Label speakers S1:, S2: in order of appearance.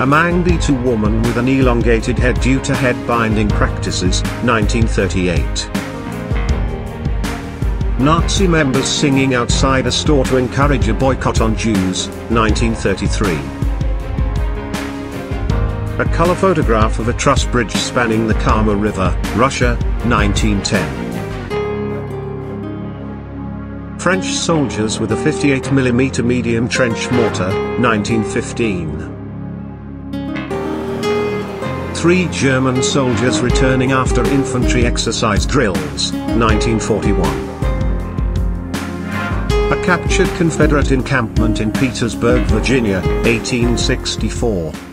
S1: A Mangbetu woman with an elongated head due to head binding practices, 1938. Nazi members singing outside a store to encourage a boycott on Jews, 1933. A color photograph of a truss bridge spanning the Kama River, Russia, 1910. French soldiers with a 58mm medium trench mortar, 1915. Three German soldiers returning after infantry exercise drills, 1941. A captured Confederate encampment in Petersburg, Virginia, 1864.